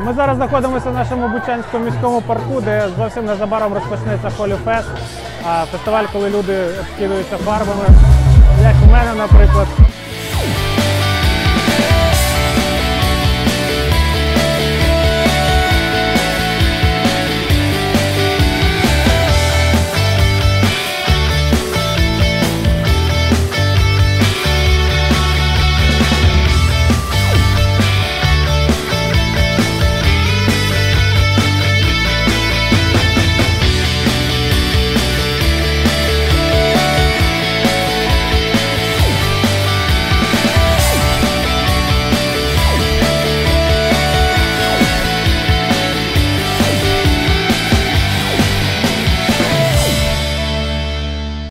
Ми зараз знаходимося в нашому Бучанському міському парку, де зовсім незабаром розпочнеться Холіфест. Фестиваль, коли люди обкидаються фарбами, як у мене, наприклад.